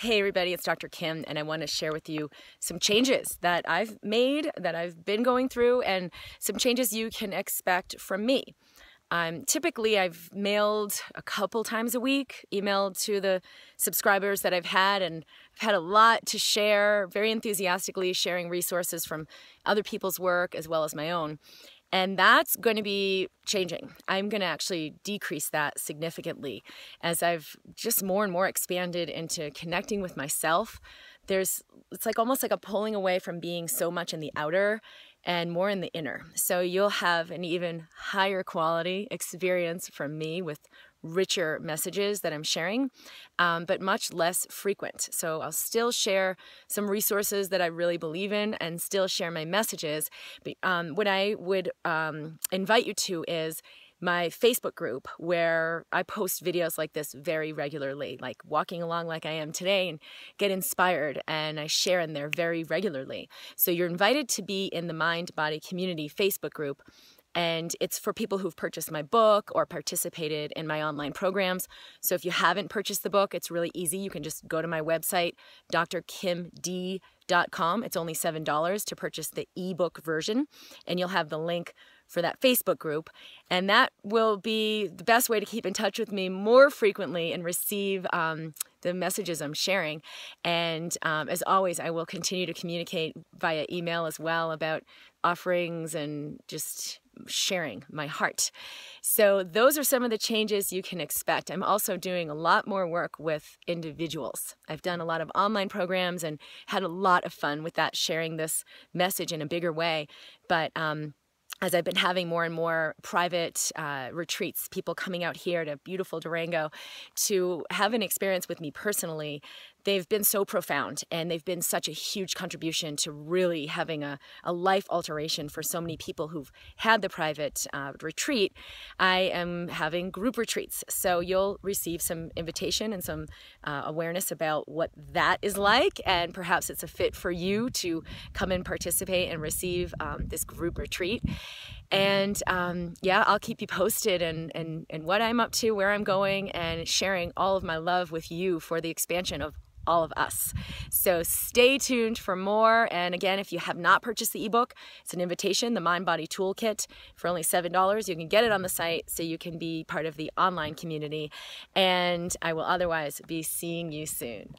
Hey everybody, it's Dr. Kim and I want to share with you some changes that I've made, that I've been going through, and some changes you can expect from me. Um, typically, I've mailed a couple times a week, emailed to the subscribers that I've had, and I've had a lot to share, very enthusiastically sharing resources from other people's work as well as my own. And that's going to be changing. I'm going to actually decrease that significantly as I've just more and more expanded into connecting with myself. There's, it's like almost like a pulling away from being so much in the outer and more in the inner. So you'll have an even higher quality experience from me with richer messages that I'm sharing, um, but much less frequent. So I'll still share some resources that I really believe in and still share my messages. But um, what I would um, invite you to is my Facebook group where I post videos like this very regularly, like walking along like I am today and get inspired and I share in there very regularly. So you're invited to be in the Mind Body Community Facebook group and it's for people who've purchased my book or participated in my online programs. So if you haven't purchased the book, it's really easy. You can just go to my website, drkimd.com. It's only $7 to purchase the ebook version, and you'll have the link for that Facebook group. And that will be the best way to keep in touch with me more frequently and receive um, the messages I'm sharing. And um, as always, I will continue to communicate via email as well about offerings and just sharing my heart. So, those are some of the changes you can expect. I'm also doing a lot more work with individuals. I've done a lot of online programs and had a lot of fun with that, sharing this message in a bigger way. But um, as I've been having more and more private uh, retreats, people coming out here to beautiful Durango to have an experience with me personally, they've been so profound and they've been such a huge contribution to really having a, a life alteration for so many people who've had the private uh, retreat. I am having group retreats. So you'll receive some invitation and some uh, awareness about what that is like, and perhaps it's a fit for you to come and participate and receive um, this group retreat and um, yeah i'll keep you posted and, and and what i'm up to where i'm going and sharing all of my love with you for the expansion of all of us. So stay tuned for more. And again, if you have not purchased the ebook, it's an invitation, the Mind Body Toolkit, for only $7. You can get it on the site so you can be part of the online community. And I will otherwise be seeing you soon.